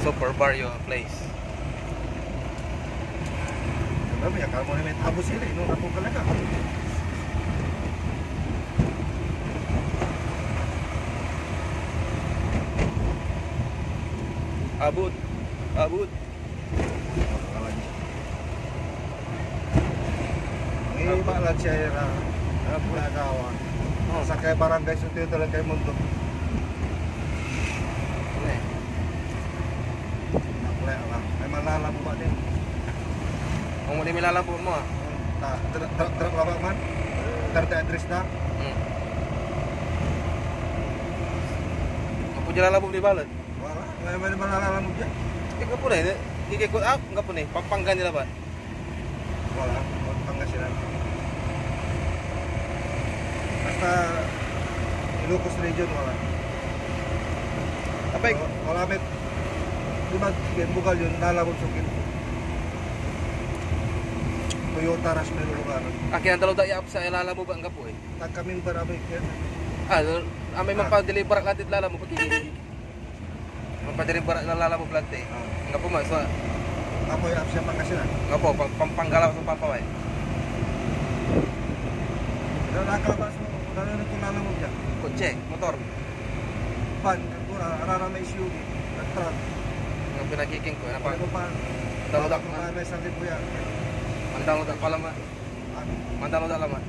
Super Barrio place. Ano ya kalau may tabo sila, ino na po talaga. Abot. Abot. Ang iba lang siya na nagawa. Oh, Sa kay barangay suntiyo talaga kay mundo. Nakla lang. Ay malala mo ba din? Kung mo di milalabo mo ah. Ta, trap trap trap ba man? Tarte address. Hmm. Ang pudya lalabo di balad. Wala, may may malala mo diyan. Ikaw po na eh. Ikikot up, nga po na eh. Pagpanggan nila ba? Wala, Pangasinan. Basta Ilocos region wala. Apay, Wala- Wala may Dunag, bukal yun, nalabot sa kin. Toyota Rush may lugar. akin ang dalaw dayap sa ilala mo ba ang gapo eh. Tag kami ba namin yan? Ah, ah may magpa-deliver ka lantit lala mo. Pag Magpa-deliver na lala mo plante. Nga po mas, wa- yung apps siya Pangasinan. nga po, pang pampangalaw sa papaway. Ilan nakalabas mo, wala na kilala mo. Kotse, motor. Van, kagura, arara may SUV, nag-truck. Nga pinakiking ko. Ano pa? Dak Mga may sandip mo yan. mandang lo dak pala ma. Ano? Mandang lo dak lama.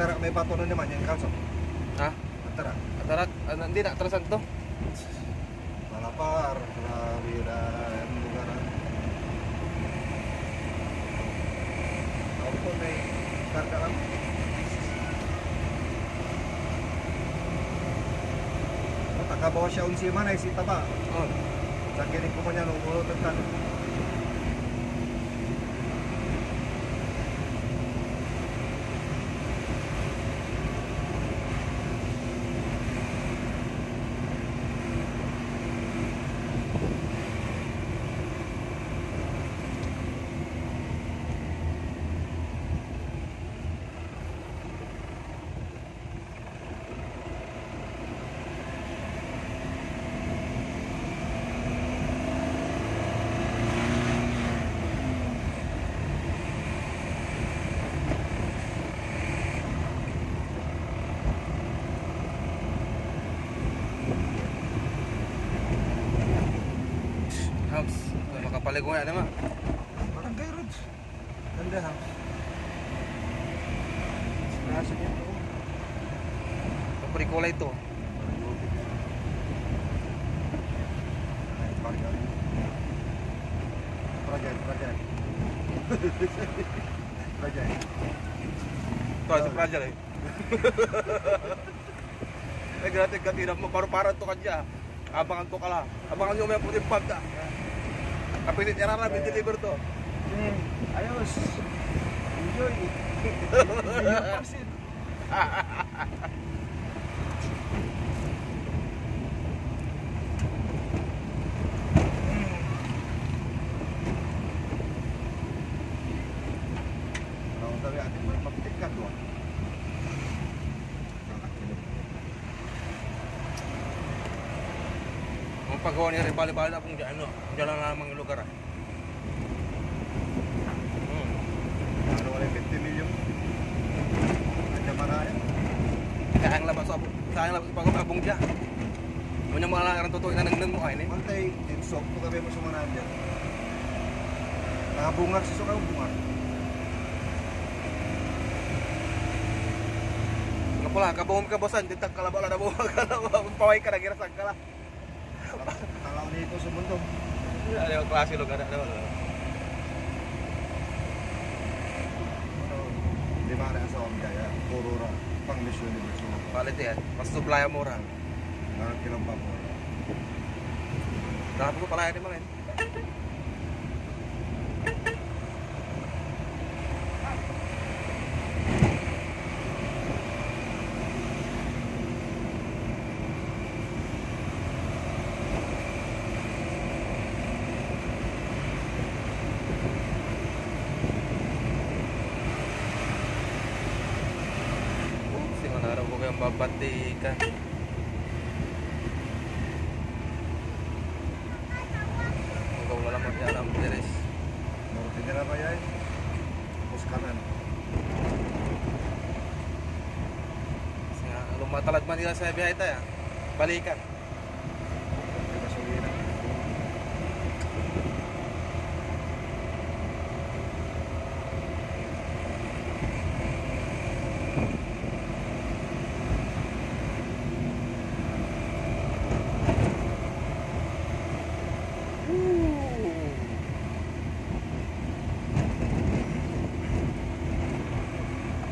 Tara, may bato na naman yung kalso. Ha? Tara. Atarat, ah, hindi na, atrasan to. Malapar, grabe na ang lugar. Ako po may karga lang. Takabawa siya unsi man ay sita ba? Oh. Sa niya nung ulo tagtan. House. Makapaligo nga naman. Barangay Road. Ganda ha. Sinasa niya to. Paprikola ito. Ay, barangay. Barangay, barangay. Barangay. Ito, sa project eh. Eh, grabe, katinap mo. Paru-paran to kanya. Abangan to ka lang. Abangan nyo may puting pagka. Kapilit yan na, may deliver to. Eh, ayos. Enjoy. Enjoy paggawa bali-bali na kung dyan, ano, dyan lang namang lugar. ah. Hmm. Ano wala yung 50 million? Kanya maraya. Kaya ang labas sa sa ang labas sa pag-abong dyan. Mo niya mga lang totoo na nang mo ay ni. Mantay, tinsok to kami mo sumanan dyan. Nakabungar si Sukang bungar. Nga pula, kabungom ka bosan, ditag kalaba na buwag ka na, paway ka na, girasag ka lang. dito sa mundo. Wala naman klase lugar na naman. Hindi maaari sa Omega, yan. Puro ra. Pang Miss Universe. Quality yan. Mas supply ang mura. Narang kilang pa mura. Dapat ko pala yan mga yan. Eh. Ikaw wala mo yan ang deres. mo tinira ba yay pus kanan Kasi nga, lumatalad man nila sa biyahe tayo. Balikan. di gasolina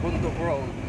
Bundok Road.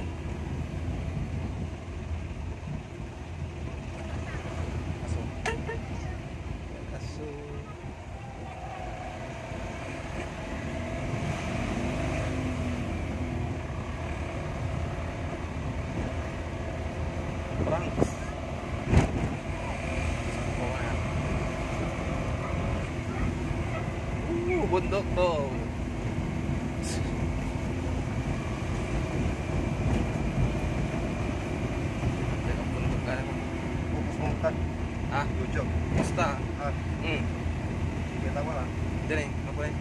Bundok tuh. Teka, bundok ka naman. pupus montan Ah, ah Hmm. kita Dili, apa ni?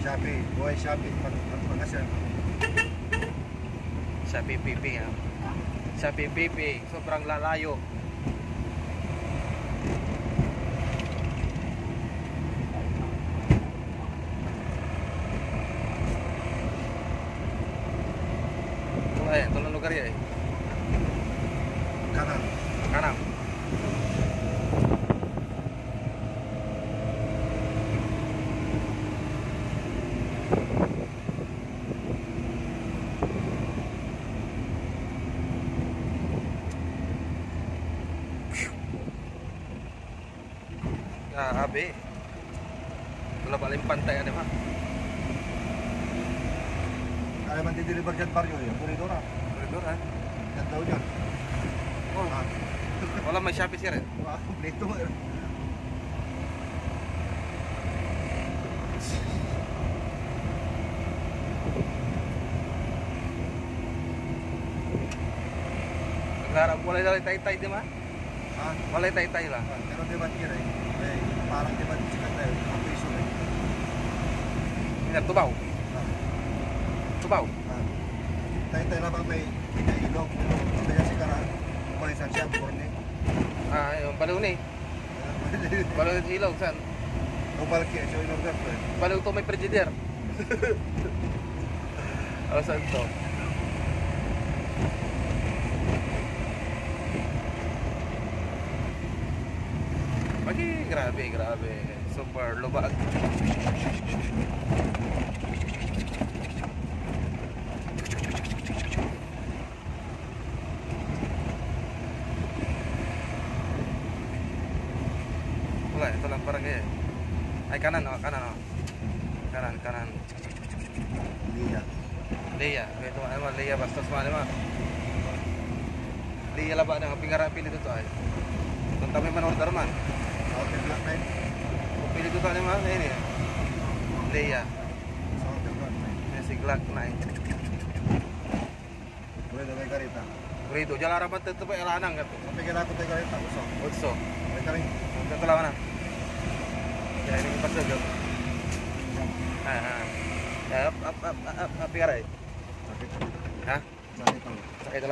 Shopee buhay Shopee pag pag Sa PPP ha. Sa PPP, sobrang lalayo. Ito eh, ito lang lugar yan eh. kanan Kanan. Grabe. Wala pala yung pantay ano ba? Kaya man didilibag dyan baryo yun koridor ah Koridor ha? yan daw dyan Oh, ah wala may Shopee siya rin. ah kompleto mo eh. Naglarap, wala lang tay-tay di ba? ah Wala tay-tay lang. Ah, pero di ba kira eh parang di ba sikat tayo ang piso eh Hindi, tubaw. Ah Tubaw. ah tayo-tayo lang bang may pinailog kaya si Kara kumalisan siya porne Ah, yung baliw ni. Baliw sa ilog, saan? Upal kaya siya inorder ko eh Baliw to may prejider. Ano saan to? Pagi, grabe, grabe. Super lubag. Wala, ito lang parang eh. Ay, kanan, oh, kanan, oh. Kanan, kanan. Liya Leia, ito ano Leia bastos mana mah. Leia lah ba ng pingara pili dito ay. Kung kami man order man. Southern Black Knight Kung pili dito ni man ini. Leia, Southern Black Knight ini si Glock 9. Boleh na may karita Rito, jala rapat tetep ay lanang kato. Sampai kira ako tayo karita Usok Utso. May karing Ito lang Ya ini pasal jauh. Ha ha. Ya, up up up up up pingara. Sakit Ha? Sakit.